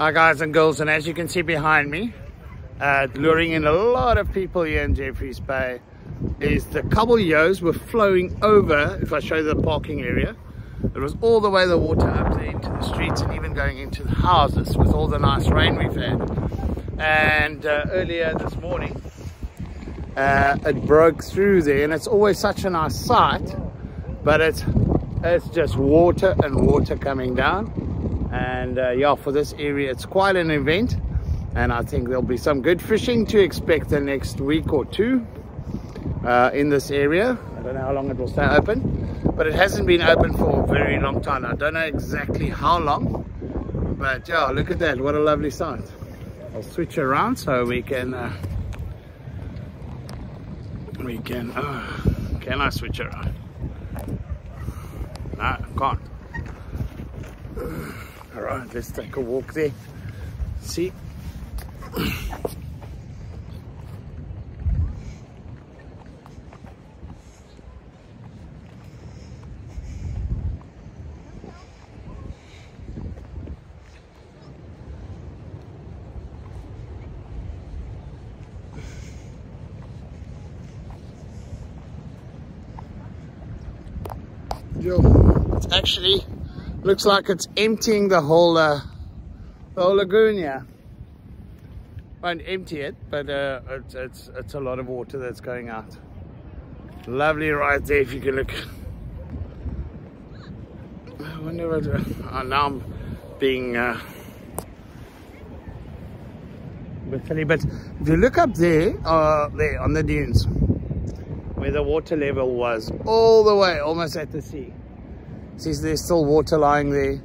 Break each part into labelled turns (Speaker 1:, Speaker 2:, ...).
Speaker 1: Hi guys and girls, and as you can see behind me, uh, luring in a lot of people here in Jeffreys Bay, is the Kabeljous were flowing over, if I show you the parking area, it was all the way the water up there into the streets and even going into the houses with all the nice rain we've had. And uh, earlier this morning, uh, it broke through there and it's always such a nice sight, but it's, it's just water and water coming down. And uh, yeah, for this area, it's quite an event. And I think there'll be some good fishing to expect the next week or two uh, in this area. I don't know how long it will stay open, but it hasn't been open for a very long time. I don't know exactly how long, but yeah, look at that. What a lovely sight. I'll switch around so we can, uh, we can, uh, can I switch around? No, I can't. All right, let's take a walk there. See? Yo, it's actually looks like it's emptying the whole uh, the whole lagoon here. Won't empty it, but uh, it's, it's it's a lot of water that's going out. Lovely right there if you can look. I wonder what. Uh, oh, now I'm being. Uh, but if you look up there, uh, there on the dunes, where the water level was all the way almost at the sea see there's still water lying there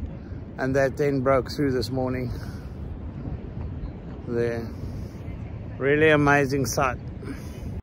Speaker 1: and that then broke through this morning. There. Really amazing sight